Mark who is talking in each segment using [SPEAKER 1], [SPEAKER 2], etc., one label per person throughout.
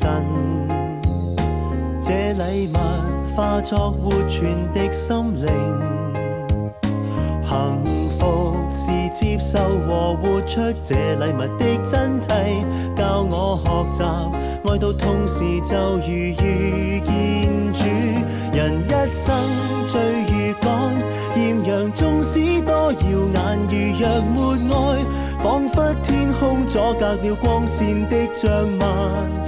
[SPEAKER 1] 神。這禮物化作活泉的心靈，幸福是接受和活出這禮物的真谛，教我學習愛到痛時就如遇见主。人一生最如趕，豔陽縱使多耀眼，如若沒愛，彷彿天空阻隔了光線的障萬。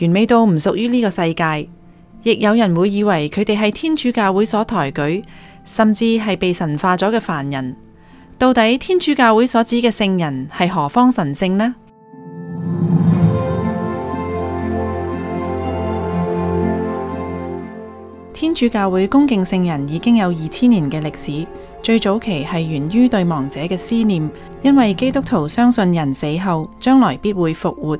[SPEAKER 2] 完美到唔屬於呢個世界；亦有人會以為佢哋係天主教會所抬舉，甚至係被神化咗嘅凡人。到底天主教會所指嘅聖人係何方神聖呢？天主教會恭敬聖人已經有二千年嘅歷史，最早期係源於對亡者嘅思念，因為基督徒相信人死後將來必會復活。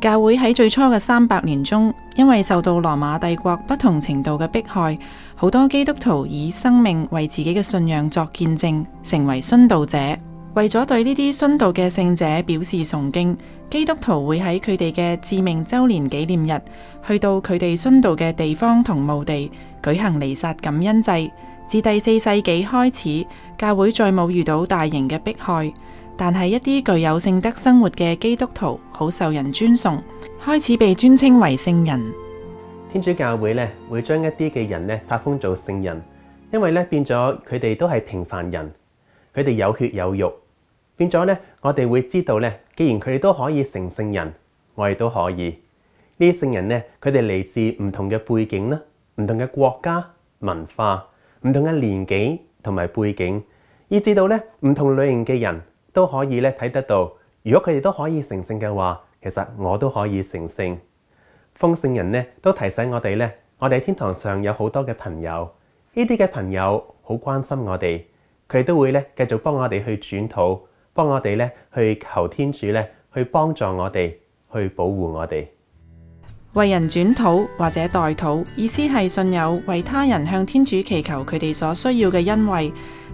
[SPEAKER 2] 教會喺最初嘅三百年中，因為受到羅馬帝國不同程度嘅迫害，好多基督徒以生命為自己嘅信仰作見證，成為殉道者。為咗對呢啲殉道嘅聖者表示崇敬，基督徒會喺佢哋嘅致命周年紀念日，去到佢哋殉道嘅地方同墓地舉行弥撒感恩祭。自第四世紀開始，教會再冇遇到大型嘅迫害，但係一啲具有聖德生活嘅基督徒好受人尊崇，開始被尊稱為聖人。
[SPEAKER 3] 天主教會咧會將一啲嘅人咧發封做聖人，因為咧變咗佢哋都係平凡人，佢哋有血有肉。變咗咧，我哋會知道咧，既然佢哋都可以成聖人，我哋都可以。呢啲聖人咧，佢哋嚟自唔同嘅背景啦，唔同嘅國家文化，唔同嘅年紀同埋背景，以至到咧唔同類型嘅人都可以咧睇得到。如果佢哋都可以成圣嘅話，其實我都可以成圣。封聖人咧都提醒我哋咧，我哋天堂上有好多嘅朋友，呢啲嘅朋友好關心我哋，佢都會咧繼續幫我哋去轉土。幫我哋咧去求天主咧去幫助我哋，去保護我哋。
[SPEAKER 2] 為人轉土或者代土，意思係信友為他人向天主祈求佢哋所需要嘅恩惠。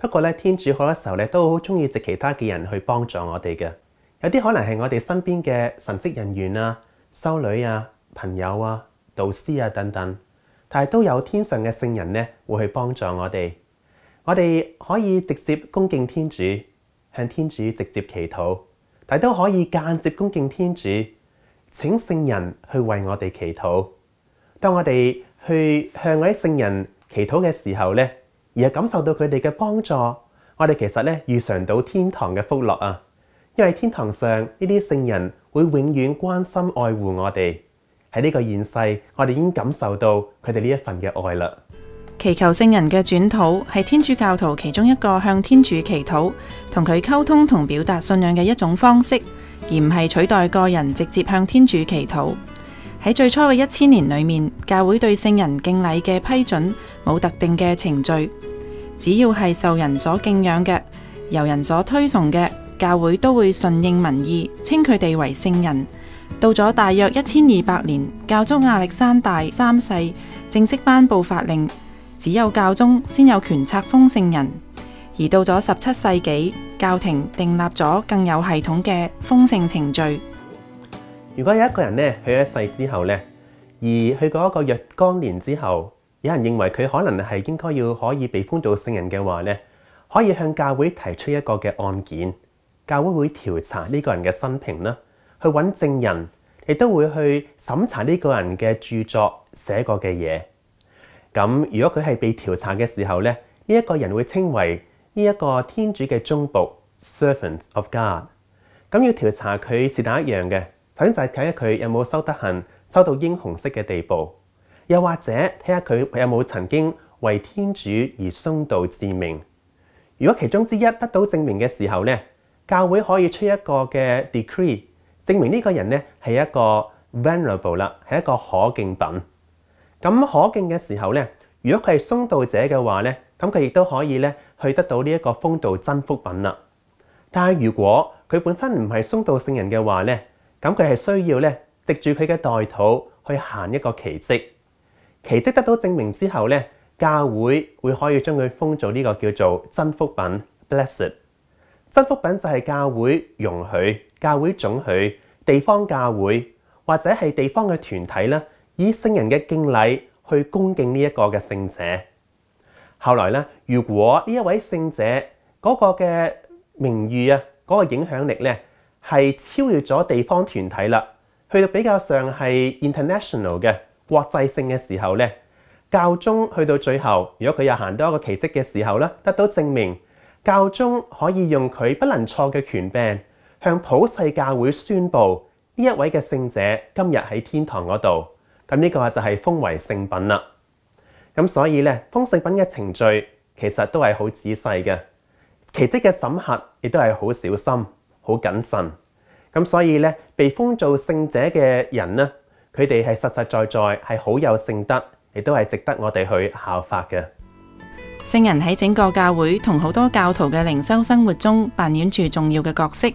[SPEAKER 3] 不過咧，天主好多時候咧都好中意藉其他嘅人去幫助我哋嘅。有啲可能係我哋身邊嘅神職人員啊、修女啊、朋友啊、導師啊等等，但係都有天上嘅聖人咧會去幫助我哋。我哋可以直接恭敬天主，向天主直接祈禱。但都可以間接恭敬天主，請聖人去為我哋祈禱。當我哋去向嗰啲聖人祈禱嘅時候咧，而係感受到佢哋嘅帮助，我哋其实咧預嘗到天堂嘅福乐啊！因为天堂上呢啲圣人会永远关心爱护我哋。喺呢个现世，我哋已经感受到佢哋呢一份嘅爱啦。
[SPEAKER 2] 祈求圣人嘅轉禱係天主教徒其中一个向天主祈祷、同佢沟通同表达信仰嘅一种方式，而唔系取代个人直接向天主祈祷。喺最初嘅一千年里面，教会对圣人敬礼嘅批准冇特定嘅程序，只要系受人所敬仰嘅、由人所推崇嘅，教会都会顺应民意，称佢哋为圣人。到咗大约一千二百年，教宗亚历山大三世正式颁布法令。只有教宗先有权册封圣人，而到咗十七世纪，教廷订立咗更有系统嘅封圣程序。
[SPEAKER 3] 如果有一個人咧去咗世之後咧，而去過一個若干年之後，有人認為佢可能係應該要可以被封做聖人嘅話咧，可以向教會提出一個嘅案件，教會會調查呢個人嘅生平啦，去揾證人，亦都會去審查呢個人嘅著作寫過嘅嘢。咁如果佢係被調查嘅時候咧，呢、一個人會稱為呢一個天主嘅忠仆 （servant of God）。咁要調查佢是但一樣嘅，首先就係睇下佢有冇修得行，修到英雄式嘅地步，又或者睇下佢有冇曾經為天主而殉道致命。如果其中之一得到證明嘅時候咧，教會可以出一個嘅 decree，證明呢個人咧係一個 venerable 啦，係一個可敬品。咁可敬嘅時候咧，如果佢係殉道者嘅話咧，咁佢亦都可以咧去得到呢一個封道真福品啦。但係如果佢本身唔係殉道聖人嘅話咧，咁佢係需要咧藉住佢嘅代土去行一個奇蹟。奇蹟得到證明之後咧，教會會可以將佢封做呢個叫做真福品 （blessed）。真福品就係教會容許、教會總許、地方教會或者係地方嘅團體啦，以聖人嘅敬禮去恭敬呢一個嘅聖者。後來咧，如果呢一位聖者嗰個嘅名譽啊，嗰個影響力咧係超越咗地方團體啦，去到比較上係 international 嘅國際性嘅時候咧，教宗去到最後，如果佢又行多一個奇蹟嘅時候咧，得到證明，教宗可以用佢不能錯嘅權柄，向普世教會宣佈呢一位嘅聖者今日喺天堂嗰度，咁呢個就係封為聖品啦。咁所以咧，封聖品嘅程序其實都係好仔細嘅，奇蹟嘅審核亦都係好小心、好謹慎。咁所以咧，被封做聖者嘅人呢，佢哋係實實在在係好有聖德，亦都係值得我哋去效法嘅。
[SPEAKER 2] 聖人喺整個教會同好多教徒嘅靈修生活中扮演住重要嘅角色。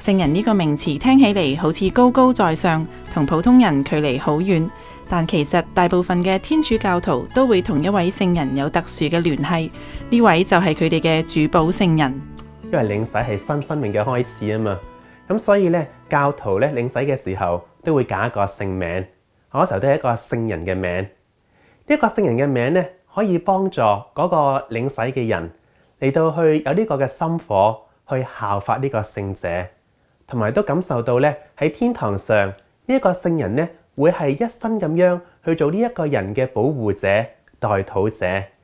[SPEAKER 2] 聖人呢個名詞聽起嚟好似高高在上，同普通人距離好遠。但其實大部分嘅天主教徒都會同一位聖人有特殊嘅聯繫，呢位就係佢哋嘅主保聖人。
[SPEAKER 3] 因為領洗係新生命嘅開始啊嘛，咁所以咧教徒咧領洗嘅時候都會揀一個聖名，好多時候都係一個聖人嘅名。呢、一個聖人嘅名咧，可以幫助嗰個領洗嘅人嚟到去有呢個嘅心火去效法呢個聖者，同埋都感受到咧喺天堂上呢一個聖人咧。會係一生咁樣去做呢一個人嘅保護者、代祷者，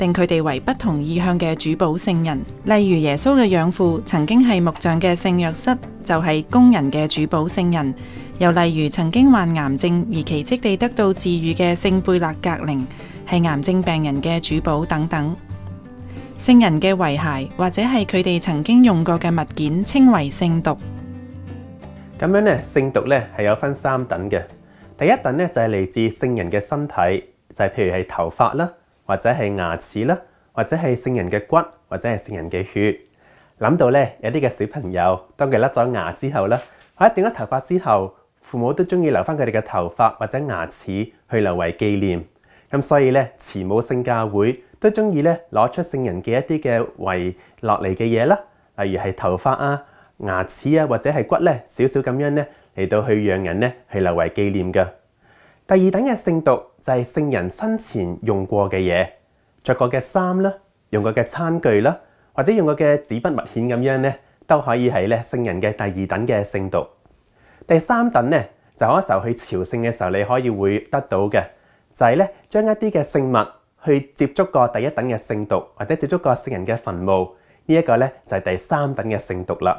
[SPEAKER 2] 定佢哋為不同意向嘅主保聖人，例如耶穌嘅養父曾經係木匠嘅聖若瑟，就係工人嘅主保聖人；又例如曾經患癌症而奇迹地得到治愈嘅聖貝勒格靈，係癌症病人嘅主保等等。聖人嘅遺骸或者係佢哋曾經用過嘅物件，稱為聖髑。
[SPEAKER 3] 咁樣咧，聖髑咧係有分三等嘅。第一等咧就係嚟自聖人嘅身體，就係譬如係頭髮啦。或者係牙齒啦，或者係聖人嘅骨，或者係聖人嘅血。諗到咧，有啲嘅小朋友當佢甩咗牙之後咧，或者剪咗頭髮之後，父母都中意留翻佢哋嘅頭髮或者牙齒去留為紀念。咁所以咧，慈母聖教會都中意咧攞出聖人嘅一啲嘅遗落嚟嘅嘢啦，例如係頭髮啊、牙齒啊或者係骨咧，少少咁樣咧嚟到去让人咧去留為紀念嘅。第二等嘅聖毒就係聖人生前用過嘅嘢，着過嘅衫啦，用過嘅餐具啦，或者用過嘅紙筆墨硯咁樣咧，都可以係咧聖人嘅第二等嘅聖毒。第三等咧就嗰時候去朝聖嘅時候，你可以會得到嘅，就係咧將一啲嘅聖物去接觸過第一等嘅聖毒，或者接觸過聖人嘅墳墓，呢一個咧就係第三等嘅聖髑啦。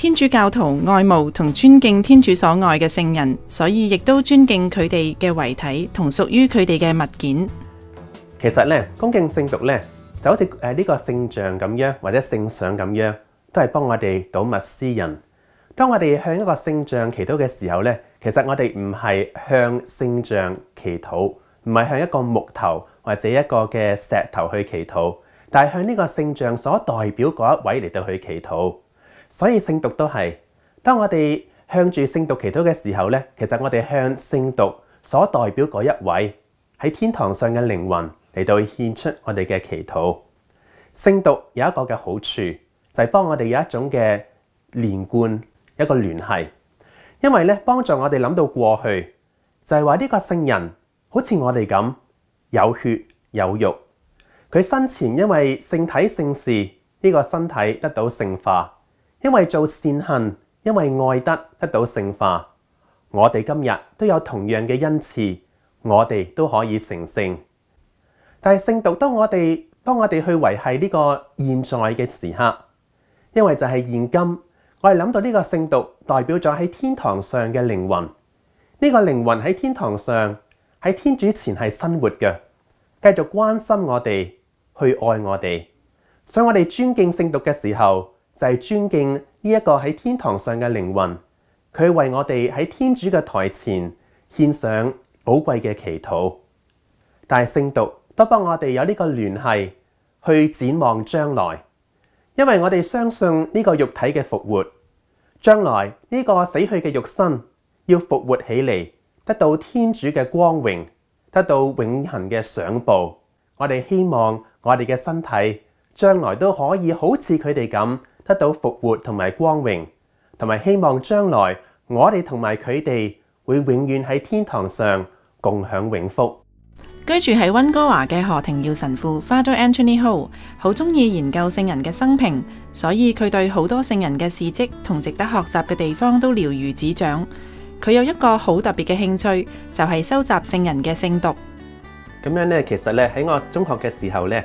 [SPEAKER 2] 天主教徒爱慕同尊敬天主所愛嘅聖人，所以亦都尊敬佢哋嘅遺體同屬於佢哋嘅物件。
[SPEAKER 3] 其實咧，恭敬聖髑咧，就好似诶呢個聖像咁樣，或者聖像咁樣，都係幫我哋睹物思人。當我哋向一個聖像祈禱嘅時候咧，其實我哋唔係向聖像祈禱，唔係向一個木頭或者一個嘅石頭去祈禱，但係向呢個聖像所代表嗰一位嚟到去祈禱。所以聖髑都係，當我哋向住聖髑祈禱嘅時候咧，其實我哋向聖髑所代表嗰一位喺天堂上嘅靈魂嚟到獻出我哋嘅祈禱。聖髑有一個嘅好處，就係幫我哋有一種嘅連貫一個聯繫，因為咧幫助我哋諗到過去，就係話呢個聖人好似我哋咁有血有肉，佢生前因為聖體聖事呢個身體得到聖化，因為做善行，因為愛德得到聖化。我哋今日都有同樣嘅恩賜，我哋都可以成聖。但係聖道當我哋幫我哋去維繫呢個現在嘅時刻，因為就係現今，我哋諗到呢個聖道代表咗喺天堂上嘅靈魂。呢個靈魂喺天堂上喺天主前係生活嘅，繼續關心我哋，去愛我哋。所以我哋尊敬聖道嘅時候，就係尊敬呢一個喺天堂上嘅靈魂。佢為我哋喺天主嘅台前獻上寶貴嘅祈禱。但係聖道都幫我哋有呢個聯繫，去展望將來。因為我哋相信呢個肉體嘅復活，將來呢個死去嘅肉身要復活起嚟，得到天主嘅光榮，得到永恆嘅賞報。我哋希望我哋嘅身體將來都可以好似佢哋咁，得到復活同埋光榮，同埋希望將來我哋同埋佢哋會永遠喺天堂上共享永福。
[SPEAKER 2] 居住喺温哥華嘅何庭耀神父 Father Anthony Ho 好中意研究聖人嘅生平，所以佢對好多聖人嘅事蹟同值得學習嘅地方都了如指掌。佢有一個好特別嘅興趣，就係、是、收集聖人嘅聖讀。
[SPEAKER 3] 咁樣咧，其實咧喺我中學嘅時候咧，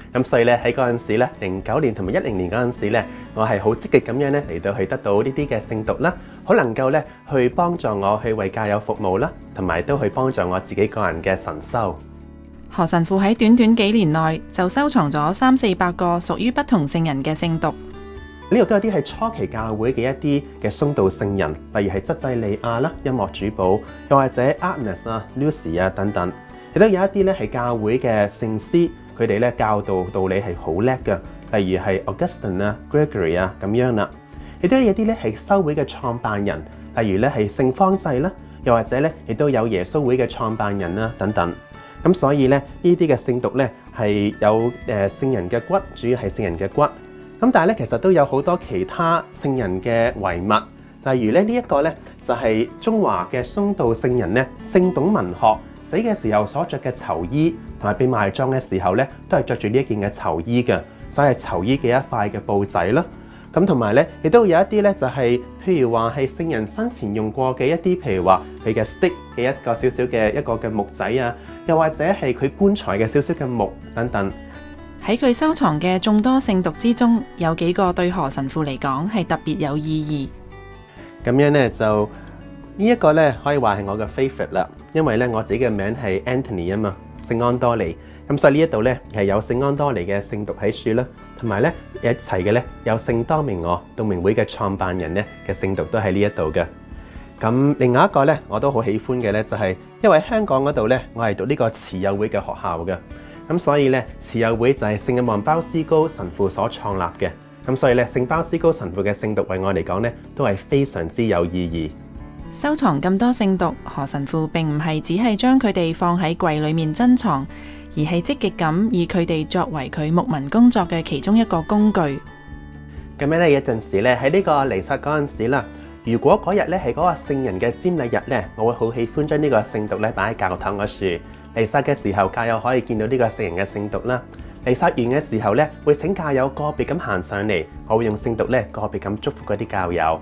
[SPEAKER 3] 咁所以咧喺嗰陣時咧，零九年同埋一零年嗰陣時咧，我係好積極咁樣咧嚟到去得到呢啲嘅聖讀啦，好能夠咧去幫助我去為教友服務啦，同埋都去幫助我自己個人嘅神修。
[SPEAKER 2] 何神父喺短短幾年內就收藏咗三四百個屬於不同聖人嘅聖讀。
[SPEAKER 3] 呢度都有啲係初期教會嘅一啲嘅松道聖人，例如係則濟利亞啦、音樂主保，又或者 Agnes 啊、Lucy 啊等等。亦都有一啲咧係教會嘅聖師，佢哋咧教導道理係好叻嘅，例如係 Augustine 啊、Gregory 啊咁樣啦。亦都有啲咧係修會嘅創辦人，例如咧係聖方濟啦，又或者咧亦都有耶穌會嘅創辦人啦等等。咁所以咧，呢啲嘅聖讀咧係有誒聖人嘅骨，主要係聖人嘅骨。咁但係咧，其實都有好多其他聖人嘅遺物，例如咧呢一個咧就係中華嘅松道聖人咧聖董文學死嘅時候所着嘅囚衣，同埋被埋葬嘅時候咧都係着住呢一件嘅囚衣嘅，所以係囚衣嘅一塊嘅布仔啦。咁同埋咧，亦都有一啲咧，就係譬如話係聖人生前用過嘅一啲，譬如話佢嘅 stick 嘅一個少少嘅一個嘅木仔啊，又或者係佢棺材嘅少少嘅木等等。
[SPEAKER 2] 喺佢收藏嘅眾多聖讀之中，有幾個對何神父嚟講係特別有意
[SPEAKER 3] 義。咁樣咧就呢一個咧可以話係我嘅 favorite 啦，因為咧我自己嘅名係 Anthony 啊嘛，聖安多尼。咁所以呢一度咧係有聖安多尼嘅聖讀喺書啦，同埋咧一齊嘅咧有聖多明我道明會嘅創辦人咧嘅聖讀都喺呢一度嘅。咁另外一個咧我都好喜歡嘅咧就係因為香港嗰度咧我係讀呢個慈幼會嘅學校嘅，咁所以咧慈幼會就係聖日望包思高神父所創立嘅，咁所以咧聖包思高神父嘅聖讀為我嚟講咧都係非常之有意義。
[SPEAKER 2] 收藏咁多聖毒，何神父並唔係只係將佢哋放喺櫃裏面珍藏。而係積極咁以佢哋作為佢牧民工作嘅其中一個工具。
[SPEAKER 3] 咁样咧，有陣時咧喺呢個彌撒嗰陣時啦，如果嗰日咧係嗰個聖人嘅瞻禮日咧，我會好喜歡將呢個聖讀咧擺喺教堂嗰處。彌撒嘅時候，教友可以見到呢個聖人嘅聖毒啦。彌撒完嘅時候咧，會請教友個別咁行上嚟，我會用聖讀咧個別咁祝福嗰啲教友。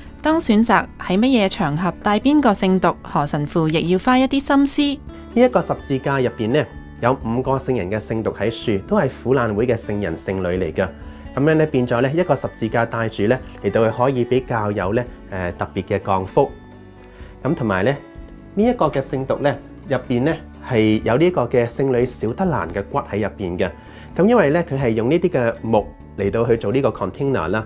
[SPEAKER 3] 當
[SPEAKER 2] 選擇喺乜嘢場合帶邊個聖讀，何神父亦要花一啲心思。
[SPEAKER 3] 呢一個十字架入边呢，有五個聖人嘅聖髑喺樹，都係苦難會嘅聖人聖女嚟㗎。咁樣咧變咗咧一個十字架帶住咧嚟到去可以俾教友咧誒特別嘅降福。咁同埋咧呢一個嘅聖髑咧入边咧係有呢個嘅聖女小德蘭嘅骨喺入边嘅。咁因為咧佢係用呢啲嘅木嚟到去做呢個 container 啦。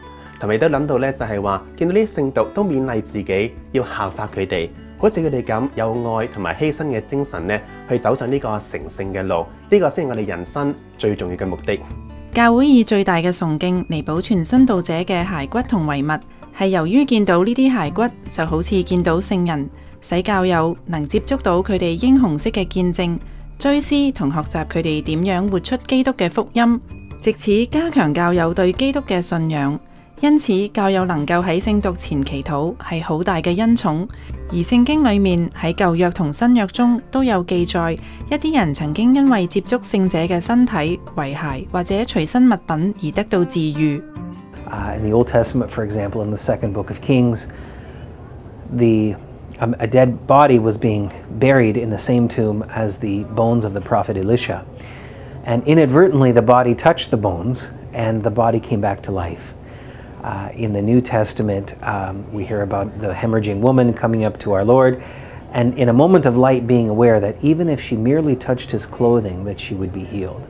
[SPEAKER 3] 同埋都諗到咧，就係話見到呢啲聖髑都勉勵自己要效法佢哋，好似佢哋咁有愛同埋犧牲嘅精神咧，去走上呢個成聖嘅路。呢個先係我哋人生最重要嘅目的。
[SPEAKER 2] 教會以最大嘅崇敬嚟保存殉道者嘅骸骨同遺物，係由於見到呢啲骸骨就好似見到聖人，使教友能接觸到佢哋英雄式嘅見證，追思同學習佢哋點樣活出基督嘅福音，藉此加強教友對基督嘅信仰。因此，教友能夠喺聖髑前祈禱係好大嘅恩寵。而聖經裏面喺舊約同新約中都有記載，一啲人曾經因為接觸聖者嘅身體、遺骸或者隨身物品而得到治愈。
[SPEAKER 4] Uh, in the Old Testament, for example, in the second book of Kings, the um, a dead body was being buried in the same tomb as the bones of the prophet Elisha, and inadvertently the body touched the bones, and the body came back to life. Uh, in the New Testament, um, we hear about the hemorrhaging woman coming up to our Lord, and in a moment of light, being aware that even if she merely touched his clothing, that she would be healed.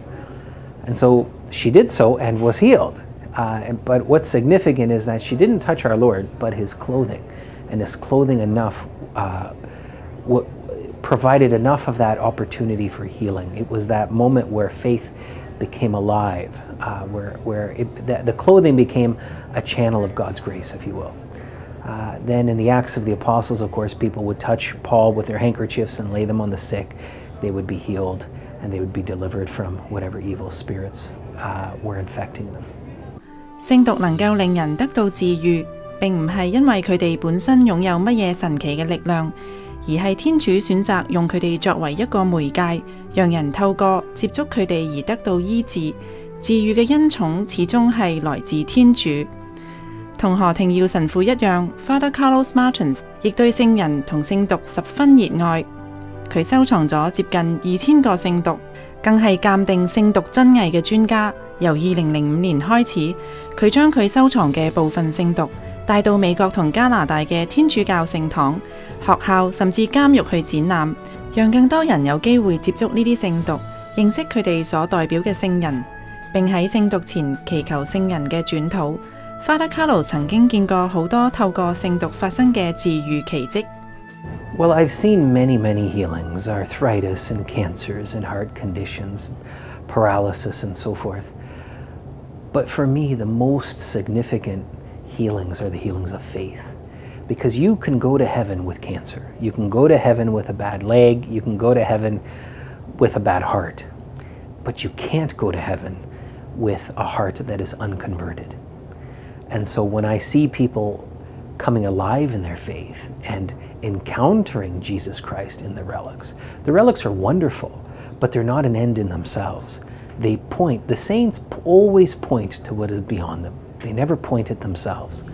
[SPEAKER 4] And so she did so and was healed. Uh, but what's significant is that she didn't touch our Lord, but his clothing. And his clothing enough uh, provided enough of that opportunity for healing. It was that moment where faith became alive, uh, where, where it, the, the clothing became a channel of God's grace, if you will. Uh, then in the Acts of the Apostles, of course, people would touch Paul with their handkerchiefs and lay them on the sick. They would be healed and they would be delivered from whatever evil spirits uh, were infecting them.
[SPEAKER 2] 圣髑能够令人得到治愈，并唔系因为佢哋本身拥有乜嘢神奇嘅力量，而系天主选择用佢哋作为一个媒介，让人透过接触佢哋而得到医治。 治愈嘅恩寵始終係來自天主。同何庭耀神父一樣，Father Carlos Martins 亦對聖人同聖髑十分熱愛。佢收藏咗接近二千個聖髑，更係鑑定聖髑真偽嘅專家。由二零零五年開始，佢將佢收藏嘅部分聖髑帶到美國同加拿大嘅天主教聖堂、學校甚至監獄去展覽，让更多人有機會接觸呢啲聖髑，認識佢哋所代表嘅聖人，并喺圣髑前祈求圣人嘅转祷。Father Carlos 曾经见过好多透过圣髑发生嘅治愈奇迹。
[SPEAKER 4] Well, I've seen many, many healings arthritis and cancers and heart conditions, paralysis, and so forth. But for me, the most significant healings are the healings of faith. Because you can go to heaven with cancer, you can go to heaven with a bad leg, you can go to heaven with a bad heart, but you can't go to heaven with a heart that is unconverted. And so when I see people coming alive in their faith and encountering Jesus Christ in the relics, the relics are wonderful, but they're not an end in themselves. They point, the saints p- always point to what is beyond them, they never point at themselves.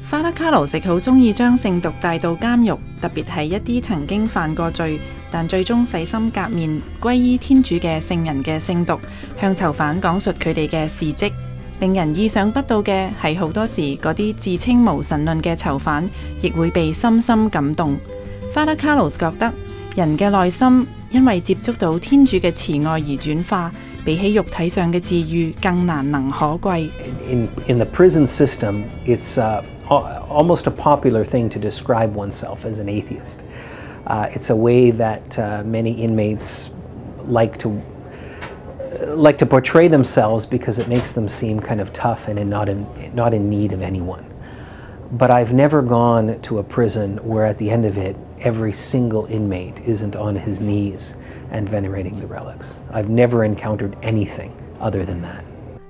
[SPEAKER 2] Father Carlos 亦好中意将圣髑带到监狱，特别系一啲曾经犯过罪， 但最終洗心革面、歸依天主嘅聖人嘅聖髑，向囚犯講述佢哋嘅事蹟。令人意想不到嘅係，好多時嗰啲自稱無神論嘅囚犯，亦會被深深感動。Father Carlos 覺得人嘅內心因為接觸到天主嘅慈愛而轉化，比起肉體上嘅治愈更難能可貴。
[SPEAKER 4] In, in the prison system, it's uh, almost a popular thing to describe oneself as an atheist. Uh, it's a way that uh, many inmates like to like to portray themselves because it makes them seem kind of tough and in not in not in need of anyone. But I've never gone to a prison where at the end of it every single inmate isn't on his knees and venerating the relics. I've never encountered anything other than that.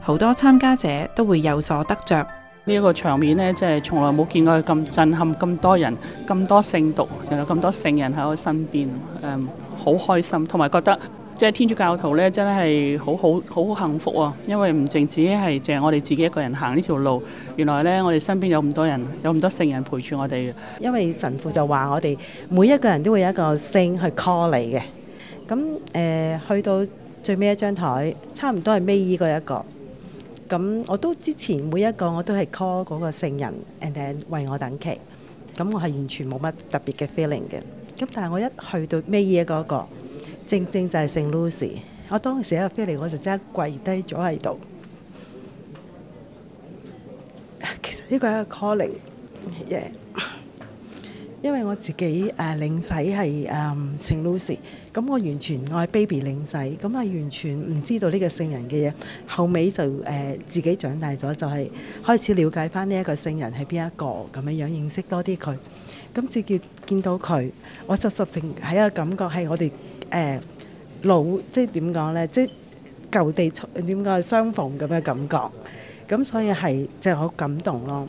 [SPEAKER 2] 好多參加者都會有所得着。
[SPEAKER 5] 呢一個場面呢，即係從來冇見過佢咁震撼，咁多人，咁多聖徒，仲有咁多聖人喺我身邊，誒、嗯，好開心，同埋覺得即係天主教徒呢，真係好好好幸福啊！因為唔淨止係淨係我哋自己一個人行呢條路，原來呢，我哋身邊有咁多人，有咁多聖人陪住我哋嘅。
[SPEAKER 6] 因為神父就話我哋每一個人都會有一個聖去 call 你嘅，咁誒、呃、去到最尾一張台，差唔多係尾依個一個。咁我都之前每一個我都係 call 嗰個聖人，and then 為我等期。咁我係完全冇乜特別嘅 feeling 嘅。咁但係我一去到尾嘢嗰個，正正就係聖 Lucy。我當時一個 feeling，我就即刻跪低咗喺度。其實呢個係一個 calling，因為我自己誒領洗係誒聖 Lucy。咁我完全愛 baby 領洗，咁啊完全唔知道呢個聖人嘅嘢。後尾就誒、自己長大咗，就係、是、開始了解翻呢一個聖人係邊一個咁樣樣，認識多啲佢。咁直接見到佢，我就實情係一個感覺係我哋誒、老，即係點講咧？即係舊地點講相逢咁嘅感覺。咁所以係即係好感動咯。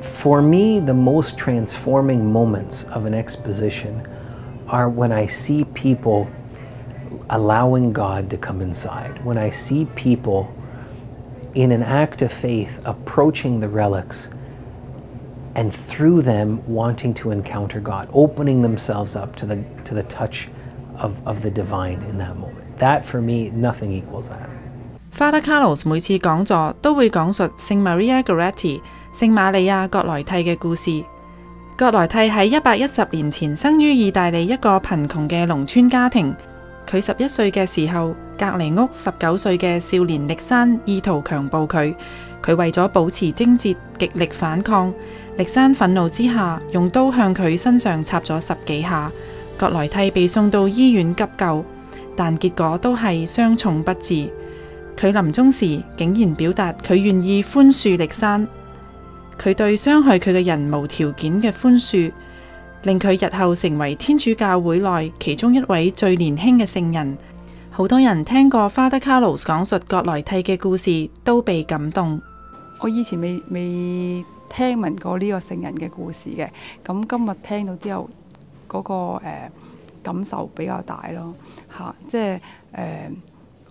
[SPEAKER 4] For me, the most transforming moments of an exposition are when I see people allowing God to come inside, when I see people in an act of faith approaching the relics and through them wanting to encounter God, opening themselves up to the, to the touch of, of the divine in that moment. That, for me, nothing equals that.
[SPEAKER 2] Father Carlos 每次講座都會講述聖 Maria Goretti 聖瑪利亞葛萊蒂嘅故事。葛萊蒂喺一百一十年前生于意大利一個貧窮嘅農村家庭。佢十一歲嘅時候，隔籬屋十九歲嘅少年力山意圖強暴佢，佢為咗保持貞節，極力反抗。力山憤怒之下，用刀向佢身上插咗十幾下。葛萊蒂被送到醫院急救，但結果都係傷重不治。佢臨終時竟然表達佢願意寬恕力山。佢對傷害佢嘅人無條件嘅寬恕，令佢日後成為天主教會內其中一位最年輕嘅聖人。好多人聽過 Father Carlos 講述葛萊蒂嘅故事，都被感動。
[SPEAKER 7] 我以前未未聽聞過呢個聖人嘅故事嘅，咁今日聽到之後，嗰、那個、感受比較大咯嚇，即係誒、呃，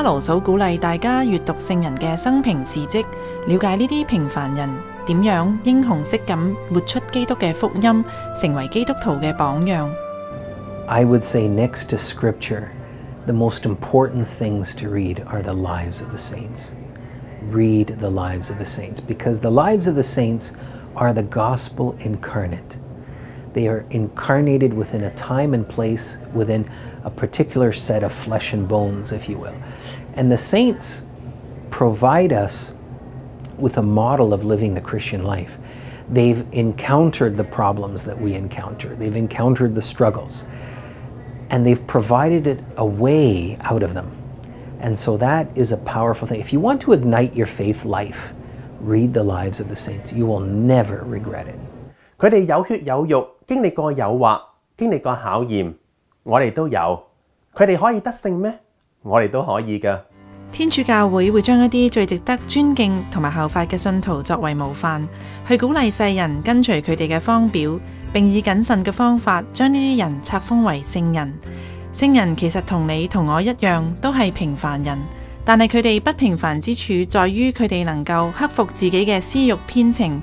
[SPEAKER 2] Father Carlos 好鼓勵大家閱讀聖人嘅生平事迹，了解呢啲平凡人點樣英雄式咁活出基督嘅福音，成為基督徒嘅榜樣。
[SPEAKER 4] I would say, next to scripture, the most important things to read are the lives of the saints. Read the lives of the saints because the lives of the saints are the gospel incarnate. They are incarnated within a time and place, within a particular set of flesh and bones, if you will. And the saints provide us with a model of living the Christian life. They've encountered the problems that we encounter, they've encountered the struggles, and they've provided it a way out of them. And so that is a powerful thing. If you want to ignite your faith life, read the lives of the saints. You will never regret it.
[SPEAKER 3] 佢哋有血有肉， 經歷過誘惑，經歷過考驗，我哋都有。佢哋可以得勝咩？我哋都可以㗎。
[SPEAKER 2] 天主教會會將一啲最值得尊敬同埋效法嘅信徒作為模範，去鼓勵世人跟隨佢哋嘅方表，並以謹慎嘅方法將呢啲人冊封為聖人。聖人其實同你同我一樣，都係平凡人，但係佢哋不平凡之處在於佢哋能夠克服自己嘅私欲偏情，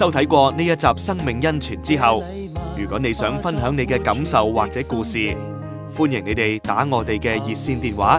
[SPEAKER 8] 收睇過呢一集《生命恩泉》之後，如果你想分享你嘅感受或者故事，歡迎你哋打我哋嘅熱線電話